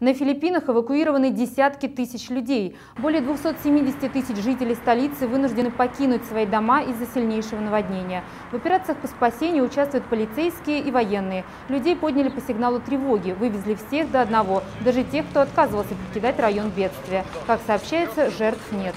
На Филиппинах эвакуированы десятки тысяч людей. Более 270 тысяч жителей столицы вынуждены покинуть свои дома из-за сильнейшего наводнения. В операциях по спасению участвуют полицейские и военные. Людей подняли по сигналу тревоги, вывезли всех до одного, даже тех, кто отказывался покидать район бедствия. Как сообщается, жертв нет.